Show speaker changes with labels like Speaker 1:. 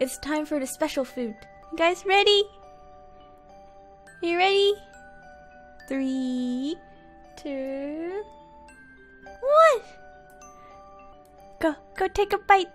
Speaker 1: It's time for the special food. You guys ready? You ready? Three, two, one. Go, go take a bite.